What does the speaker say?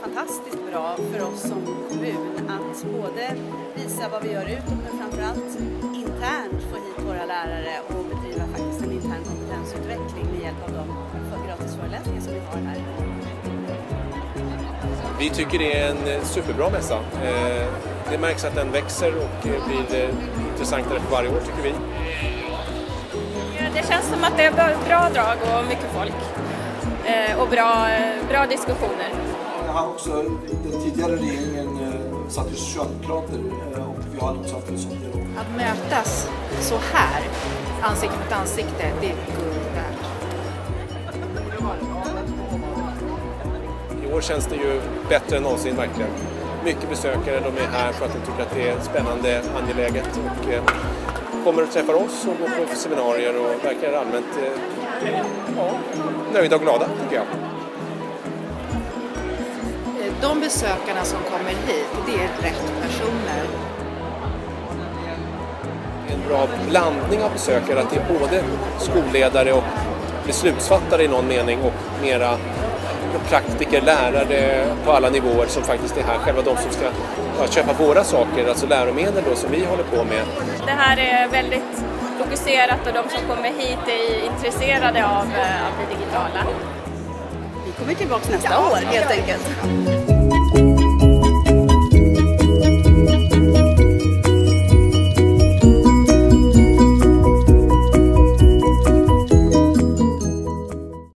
fantastiskt bra för oss som kommun att både visa vad vi gör utåt men framförallt internt få hit våra lärare och bedriva faktiskt en intern kompetensutveckling med hjälp av de gratisföreläsningar som vi har här. Vi tycker det är en superbra mässa. Eh, det märks att den växer och blir intressantare för varje år tycker vi. Det känns som att det är bra drag och mycket folk eh, och bra, bra diskussioner. Han också, den tidigare regeringen eh, satt ju socialdemokrater och vi har också haft en sån dialog. Att mötas så här, ansikte mot ansikte, det är guld värt. I år känns det ju bättre än någonsin verkligen. Mycket besökare, de är här för att de tycker att det är spännande, angeläget och eh, kommer och träffar oss och går på seminarier och verkar allmänt eh, ja, nöjda och glada tycker jag. De besökarna som kommer hit, det är rätt personer. En bra blandning av besökare, att det är både skolledare och beslutsfattare i någon mening och mera praktiker, lärare på alla nivåer som faktiskt är här, själva de som ska köpa våra saker, alltså läromedel då som vi håller på med. Det här är väldigt fokuserat och de som kommer hit är intresserade av, av det digitala. Vi kommer tillbaka nästa år helt enkelt.